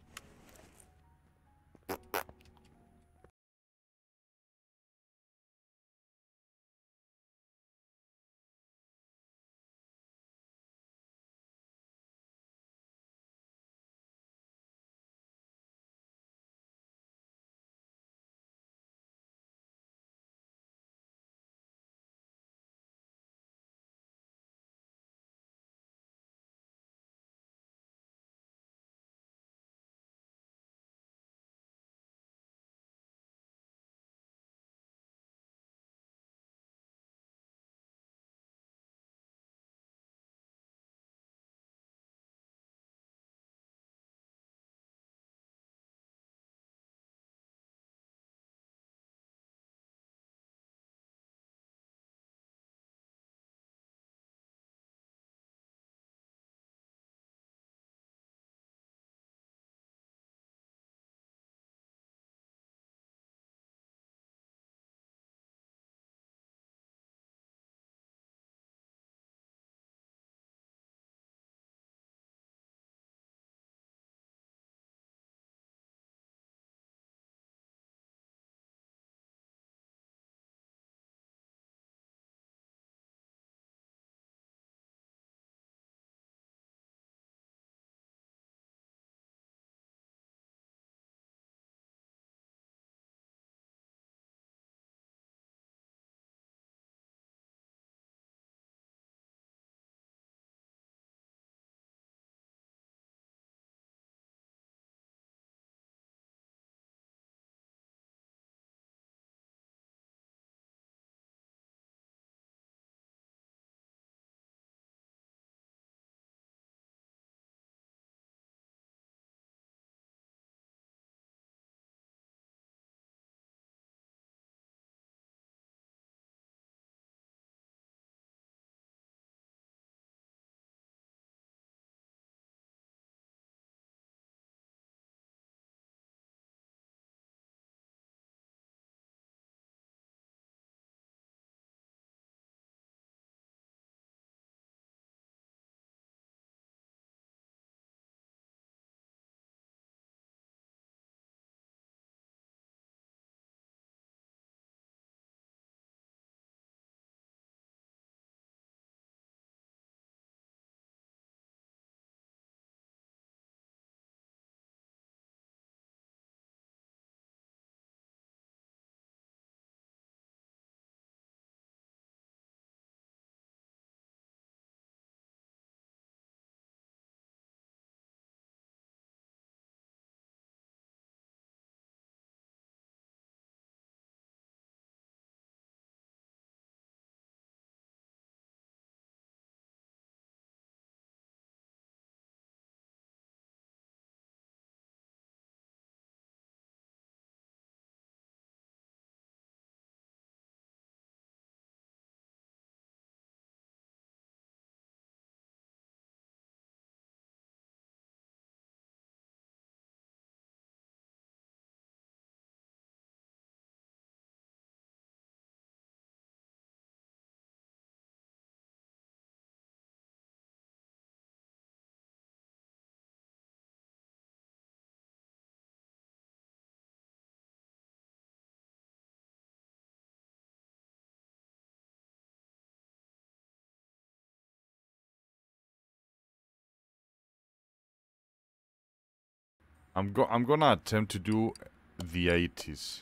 I'm go I'm gonna attempt to do the 80s.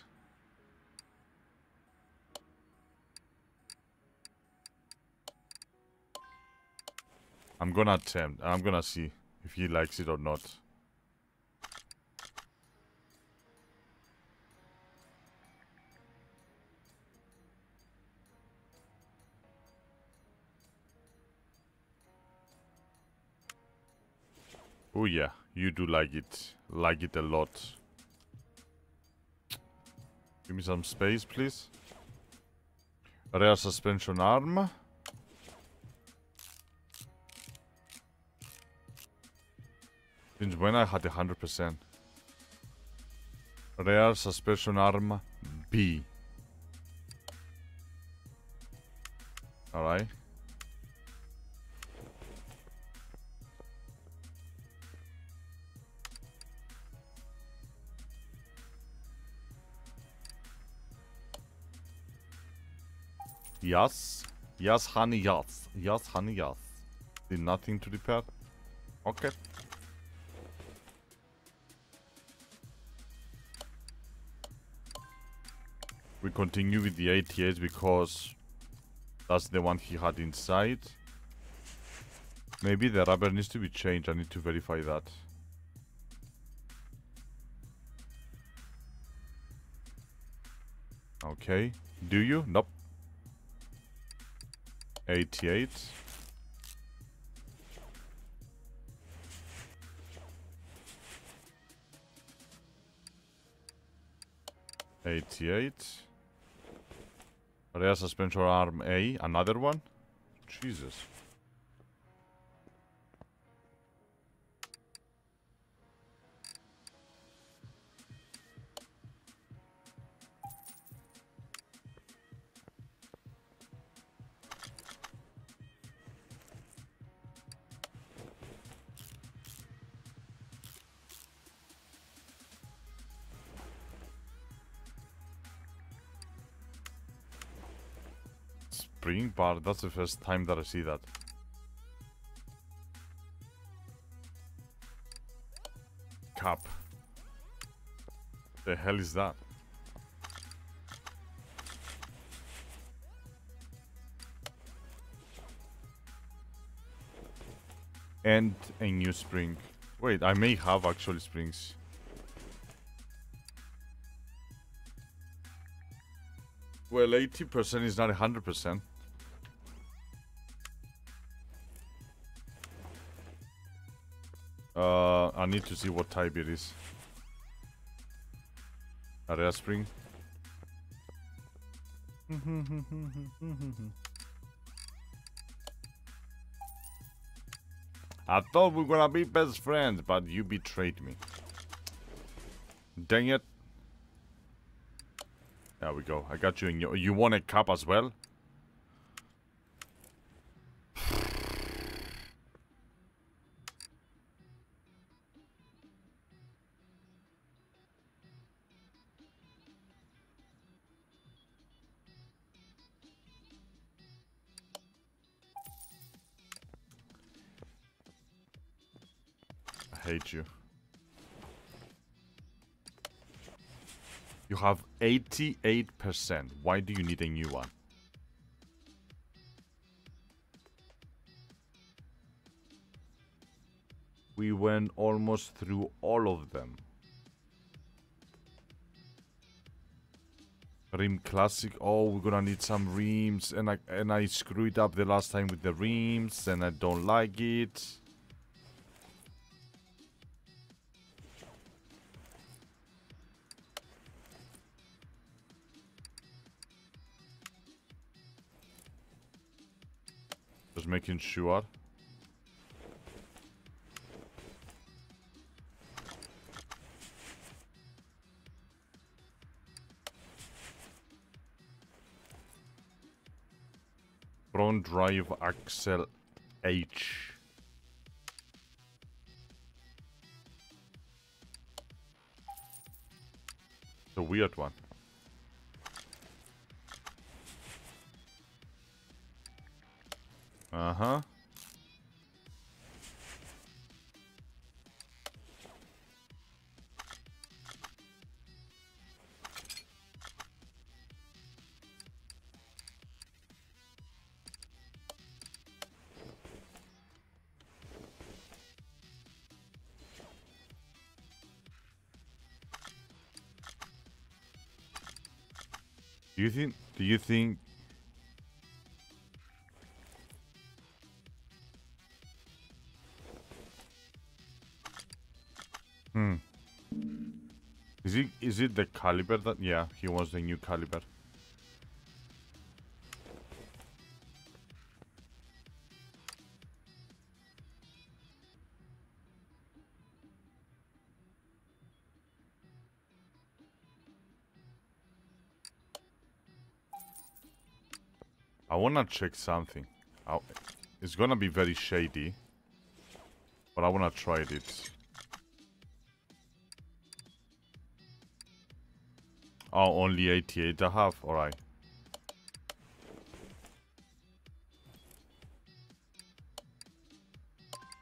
I'm gonna attempt. I'm gonna see if he likes it or not. Oh yeah, you do like it. Like it a lot. Give me some space, please. Rear suspension arm. Since when I had 100%. Rear suspension arm B. Alright. Yes. Yes, honey, yes. Yes, honey, yes. Did nothing to repair? Okay. We continue with the 88 because that's the one he had inside. Maybe the rubber needs to be changed. I need to verify that. Okay. Do you? Nope. 88. Eighty-eight. Rear suspension arm A, another one? Jesus. Spring bar, that's the first time that I see that. Cap. The hell is that? And a new spring. Wait, I may have actually springs. Well, 80% is not 100%. Need to see what type it is. A rare spring. I thought we were gonna be best friends, but you betrayed me. Dang it. There we go. I got you in your... You want a cup as well? 88%. Why do you need a new one? We went almost through all of them. Rim Classic. Oh, we're gonna need some rims. And I, and I screwed up the last time with the rims. And I don't like it. Making sure. Front drive axle H. A weird one. Uh-huh. Do you think do you think Is it the caliber that? Yeah, he wants the new caliber. I wanna check something. Oh, it's gonna be very shady, but I wanna try it. Oh, only 88 and a half? Alright.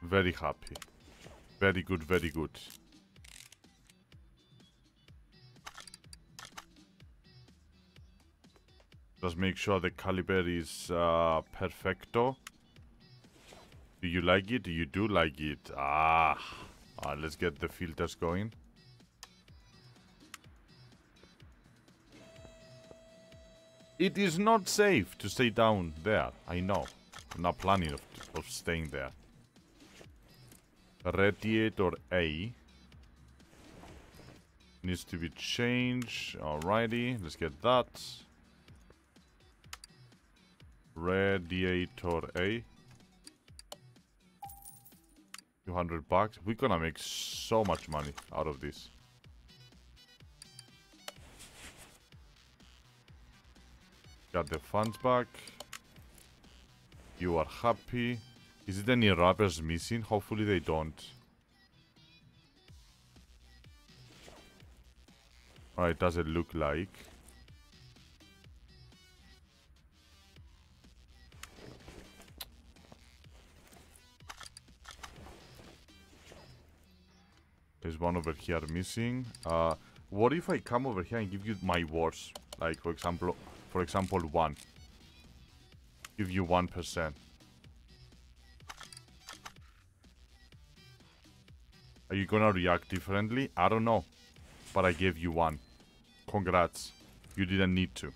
Very happy. Very good, very good. Just make sure the caliber is uh, perfecto. Do you like it? You do like it? Ah. ah let's get the filters going. It is not safe to stay down there. I know. I'm not planning of, of staying there. Radiator A. Needs to be changed. Alrighty, let's get that. Radiator A. 200 bucks. We're gonna make so much money out of this. Got the funds back. You are happy. Is it any rubbers missing? Hopefully they don't. Alright, does it look like? There's one over here missing. Uh, what if I come over here and give you my words? Like, for example, for example, 1. Give you 1%. Are you gonna react differently? I don't know. But I gave you 1. Congrats. You didn't need to.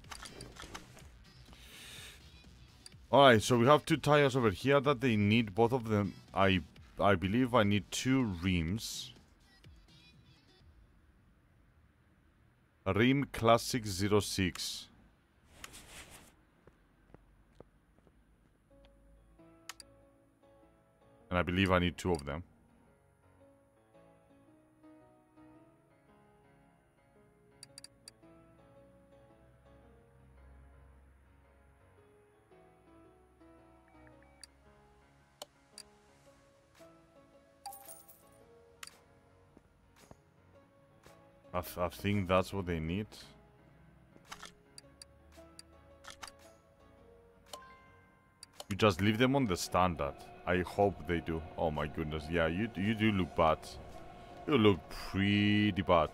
Alright, so we have two tires over here that they need. Both of them, I I believe I need two rims. Rim Classic 06. And I believe I need two of them. I, I think that's what they need. You just leave them on the standard. I hope they do. Oh my goodness. Yeah, you, you do look bad. You look pretty bad.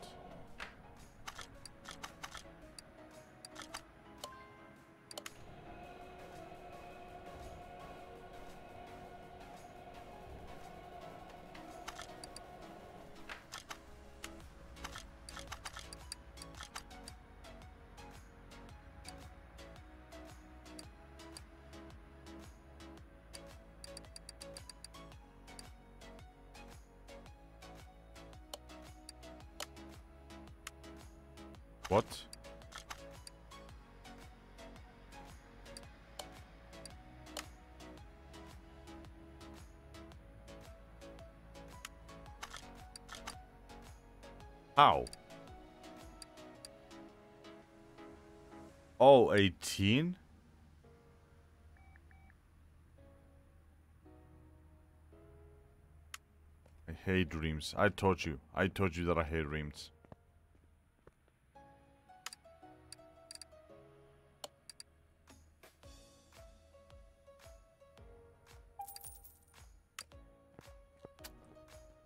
I told you. I told you that I hate dreams.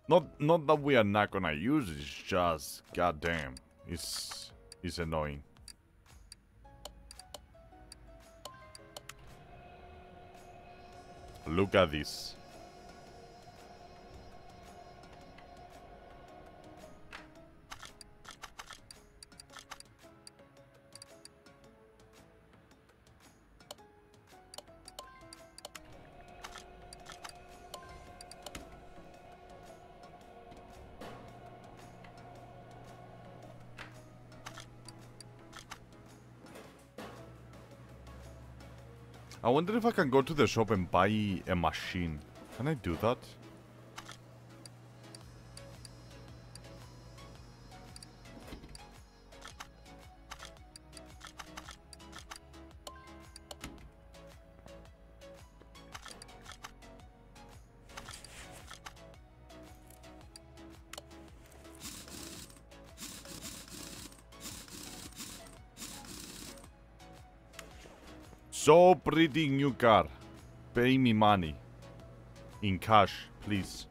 Not not that we are not gonna use it, it's just goddamn. It's it's annoying. Look at this. I wonder if I can go to the shop and buy a machine. Can I do that? Pretty new car. Pay me money. In cash, please.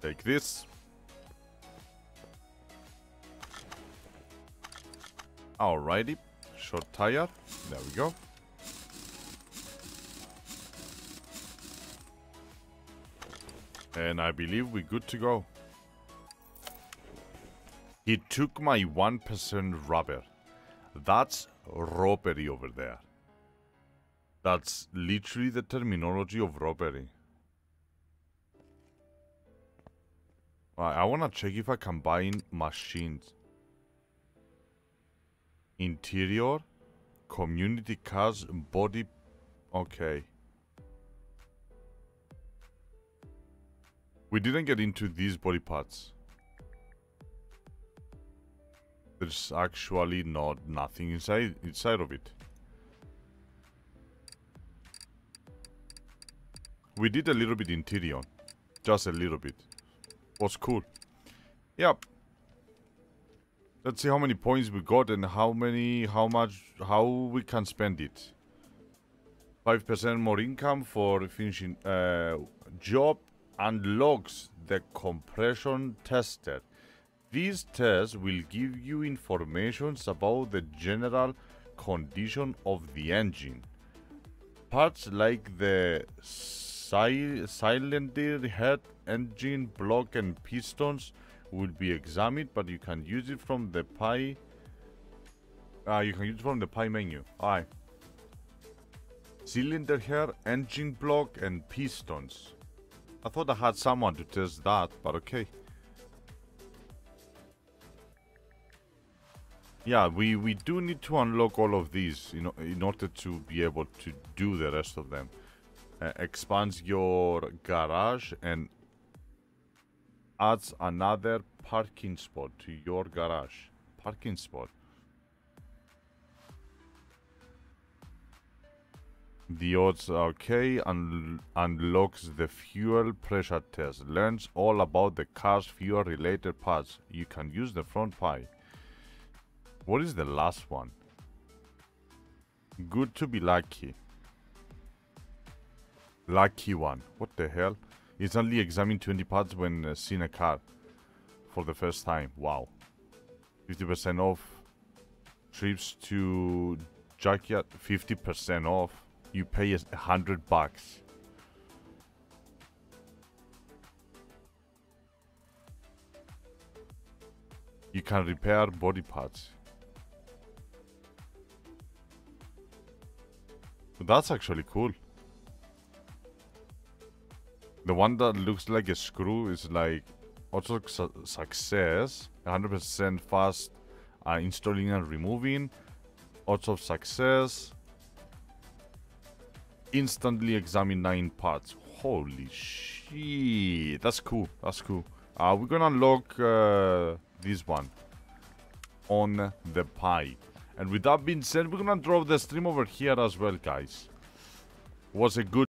Take this. Alrighty. Short tire. There we go. And I believe we're good to go. He took my 1% rubber. That's robbery over there. That's literally the terminology of robbery. I, want to check if I can buy in machines. Interior, community cars, body. Okay. We didn't get into these body parts. There's actually not nothing inside inside of it. We did a little bit interior. Just a little bit. Was cool. Yep. Let's see how many points we got and how many, how much, how we can spend it. 5% more income for finishing uh, job unlocks the compression tester. These tests will give you information about the general condition of the engine. Parts like the cy cylinder head, engine block and pistons will be examined, but you can use it from the pie. Uh, you can use it from the pie menu. Alright. Cylinder here, engine block, and pistons. I thought I had someone to test that, but okay. Yeah, we, we do need to unlock all of these in, in order to be able to do the rest of them. Uh, expands your garage and adds another parking spot to your garage. Parking spot. The odds are okay and unlocks the fuel pressure test. Learns all about the car's fuel related parts. You can use the front pie. What is the last one? Good to be lucky. Lucky one. What the hell? It's only examined 20 parts when uh, seen a car for the first time. Wow. 50% off. Trips to junkyard, 50% off. You pay a hundred bucks. You can repair body parts. That's actually cool. The one that looks like a screw is like also su success. 100% fast uh, installing and removing. Also success. Instantly examine 9 parts. Holy shit. That's cool. That's cool. Uh, we're gonna unlock uh, this one on the pie. And with that being said, we're gonna drop the stream over here as well, guys. Was a good